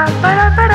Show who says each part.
Speaker 1: ba ba ba